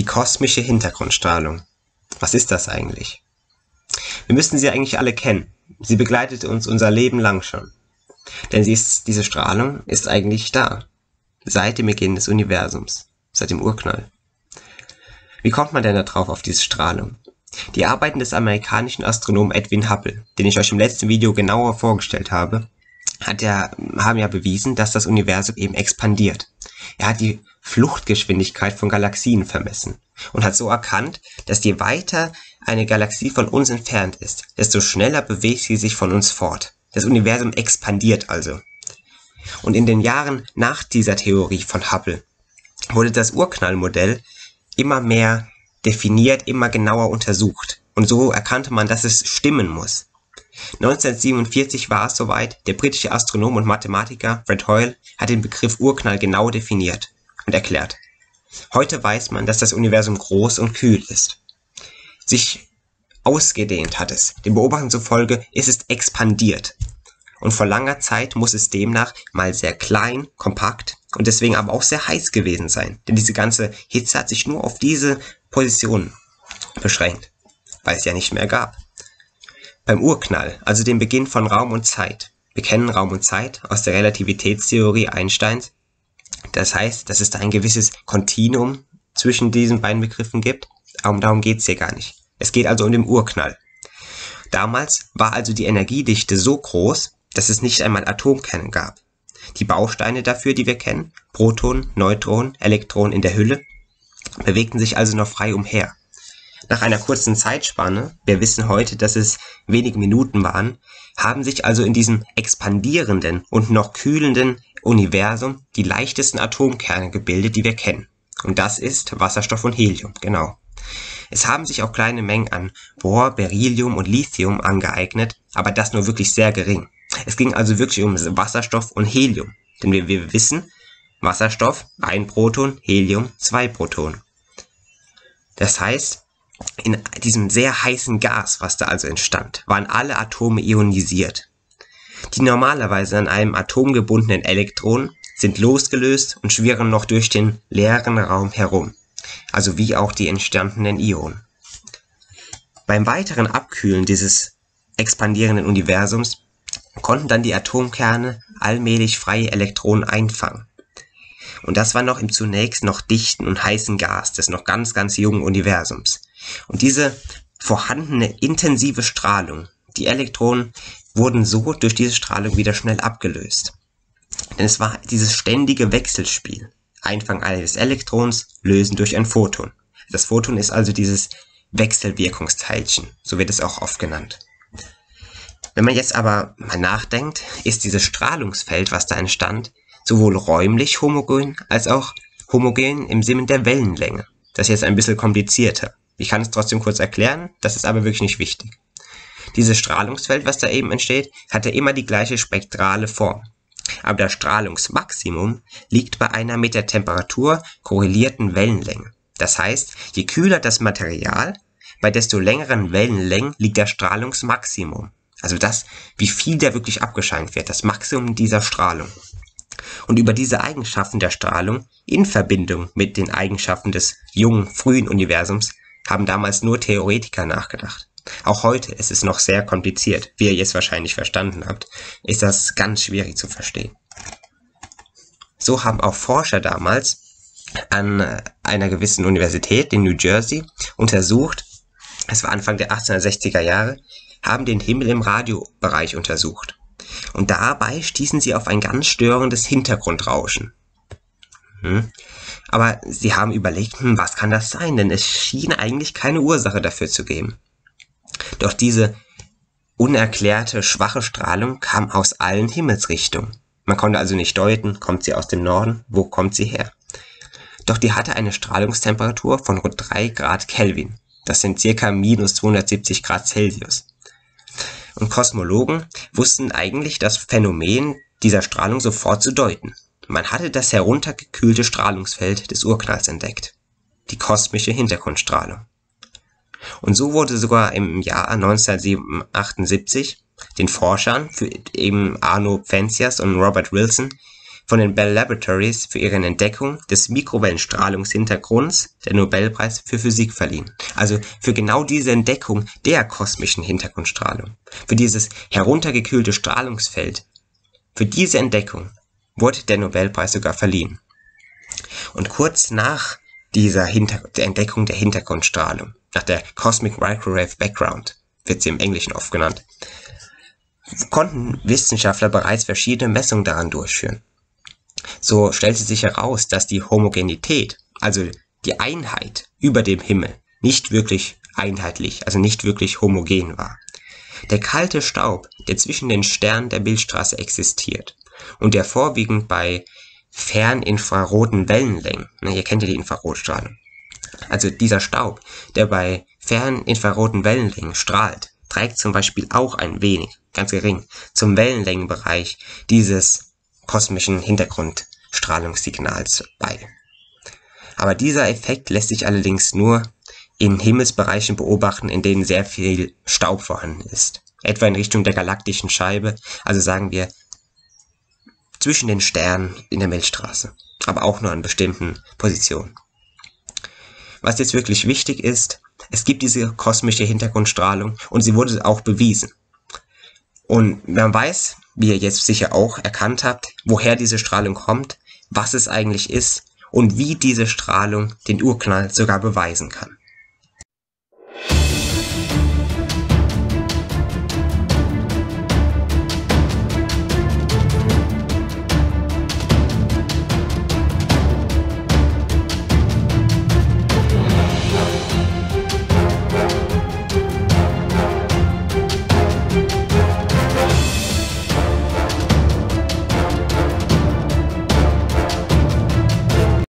Die kosmische Hintergrundstrahlung. Was ist das eigentlich? Wir müssten sie eigentlich alle kennen. Sie begleitet uns unser Leben lang schon. Denn ist, diese Strahlung ist eigentlich da. Seit dem Beginn des Universums. Seit dem Urknall. Wie kommt man denn da drauf auf diese Strahlung? Die Arbeiten des amerikanischen Astronomen Edwin Hubble, den ich euch im letzten Video genauer vorgestellt habe, hat ja, haben ja bewiesen, dass das Universum eben expandiert. Er hat die Fluchtgeschwindigkeit von Galaxien vermessen und hat so erkannt, dass je weiter eine Galaxie von uns entfernt ist, desto schneller bewegt sie sich von uns fort. Das Universum expandiert also. Und in den Jahren nach dieser Theorie von Hubble wurde das Urknallmodell immer mehr definiert, immer genauer untersucht. Und so erkannte man, dass es stimmen muss. 1947 war es soweit, der britische Astronom und Mathematiker Fred Hoyle hat den Begriff Urknall genau definiert und erklärt. Heute weiß man, dass das Universum groß und kühl ist. Sich ausgedehnt hat es. Den Beobachtungen zufolge ist es expandiert. Und vor langer Zeit muss es demnach mal sehr klein, kompakt und deswegen aber auch sehr heiß gewesen sein. Denn diese ganze Hitze hat sich nur auf diese Position beschränkt, weil es ja nicht mehr gab. Beim Urknall, also dem Beginn von Raum und Zeit, wir kennen Raum und Zeit aus der Relativitätstheorie Einsteins. Das heißt, dass es da ein gewisses Kontinuum zwischen diesen beiden Begriffen gibt. Aber darum geht es hier gar nicht. Es geht also um den Urknall. Damals war also die Energiedichte so groß, dass es nicht einmal Atomkerne gab. Die Bausteine dafür, die wir kennen, Protonen, Neutronen, Elektronen in der Hülle, bewegten sich also noch frei umher. Nach einer kurzen Zeitspanne, wir wissen heute, dass es wenige Minuten waren, haben sich also in diesem expandierenden und noch kühlenden Universum die leichtesten Atomkerne gebildet, die wir kennen. Und das ist Wasserstoff und Helium, genau. Es haben sich auch kleine Mengen an Bohr, Beryllium und Lithium angeeignet, aber das nur wirklich sehr gering. Es ging also wirklich um Wasserstoff und Helium. Denn wir, wir wissen, Wasserstoff ein Proton, Helium zwei Protonen. Das heißt, in diesem sehr heißen Gas, was da also entstand, waren alle Atome ionisiert. Die normalerweise an einem Atom gebundenen Elektronen sind losgelöst und schwirren noch durch den leeren Raum herum, also wie auch die entstandenen Ionen. Beim weiteren Abkühlen dieses expandierenden Universums konnten dann die Atomkerne allmählich freie Elektronen einfangen. Und das war noch im zunächst noch dichten und heißen Gas des noch ganz, ganz jungen Universums. Und diese vorhandene intensive Strahlung, die Elektronen wurden so durch diese Strahlung wieder schnell abgelöst. Denn es war dieses ständige Wechselspiel. Einfang eines Elektrons, lösen durch ein Photon. Das Photon ist also dieses Wechselwirkungsteilchen, so wird es auch oft genannt. Wenn man jetzt aber mal nachdenkt, ist dieses Strahlungsfeld, was da entstand, sowohl räumlich homogen als auch homogen im Sinne der Wellenlänge. Das ist jetzt ein bisschen komplizierter. Ich kann es trotzdem kurz erklären, das ist aber wirklich nicht wichtig. Dieses Strahlungsfeld, was da eben entsteht, hat ja immer die gleiche spektrale Form. Aber das Strahlungsmaximum liegt bei einer mit der Temperatur korrelierten Wellenlänge. Das heißt, je kühler das Material, bei desto längeren Wellenlängen liegt das Strahlungsmaximum. Also das, wie viel da wirklich abgescheint wird, das Maximum dieser Strahlung. Und über diese Eigenschaften der Strahlung in Verbindung mit den Eigenschaften des jungen, frühen Universums haben damals nur Theoretiker nachgedacht. Auch heute ist es noch sehr kompliziert. Wie ihr jetzt wahrscheinlich verstanden habt, ist das ganz schwierig zu verstehen. So haben auch Forscher damals an einer gewissen Universität in New Jersey untersucht, es war Anfang der 1860er Jahre, haben den Himmel im Radiobereich untersucht. Und dabei stießen sie auf ein ganz störendes Hintergrundrauschen. Hm. Aber sie haben überlegt, hm, was kann das sein? Denn es schien eigentlich keine Ursache dafür zu geben. Doch diese unerklärte schwache Strahlung kam aus allen Himmelsrichtungen. Man konnte also nicht deuten, kommt sie aus dem Norden, wo kommt sie her. Doch die hatte eine Strahlungstemperatur von rund 3 Grad Kelvin. Das sind circa minus 270 Grad Celsius. Und Kosmologen wussten eigentlich das Phänomen dieser Strahlung sofort zu deuten. Man hatte das heruntergekühlte Strahlungsfeld des Urknalls entdeckt, die kosmische Hintergrundstrahlung. Und so wurde sogar im Jahr 1978 den Forschern, für eben Arno Penzias und Robert Wilson, von den Bell Laboratories für ihre Entdeckung des Mikrowellenstrahlungshintergrunds der Nobelpreis für Physik verliehen. Also für genau diese Entdeckung der kosmischen Hintergrundstrahlung. Für dieses heruntergekühlte Strahlungsfeld. Für diese Entdeckung wurde der Nobelpreis sogar verliehen. Und kurz nach dieser Hinter der Entdeckung der Hintergrundstrahlung, nach der Cosmic Microwave Background, wird sie im Englischen oft genannt, konnten Wissenschaftler bereits verschiedene Messungen daran durchführen. So stellte sich heraus, dass die Homogenität, also die Einheit über dem Himmel, nicht wirklich einheitlich, also nicht wirklich homogen war. Der kalte Staub, der zwischen den Sternen der Milchstraße existiert und der vorwiegend bei ferninfraroten Wellenlängen, ne, ihr kennt ja die Infrarotstrahlung, also dieser Staub, der bei ferninfraroten Wellenlängen strahlt, trägt zum Beispiel auch ein wenig, ganz gering, zum Wellenlängenbereich dieses kosmischen Hintergrundstrahlungssignals bei. Aber dieser Effekt lässt sich allerdings nur in Himmelsbereichen beobachten, in denen sehr viel Staub vorhanden ist. Etwa in Richtung der galaktischen Scheibe, also sagen wir zwischen den Sternen in der Milchstraße, aber auch nur an bestimmten Positionen. Was jetzt wirklich wichtig ist, es gibt diese kosmische Hintergrundstrahlung und sie wurde auch bewiesen. Und man weiß, wie ihr jetzt sicher auch erkannt habt, woher diese Strahlung kommt, was es eigentlich ist und wie diese Strahlung den Urknall sogar beweisen kann.